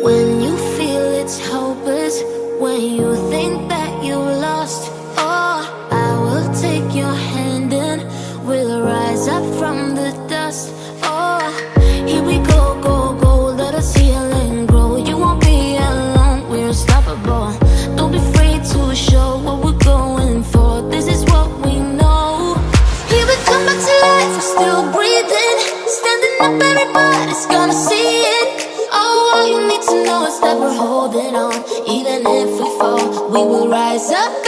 When you feel it's hopeless, when you rise up.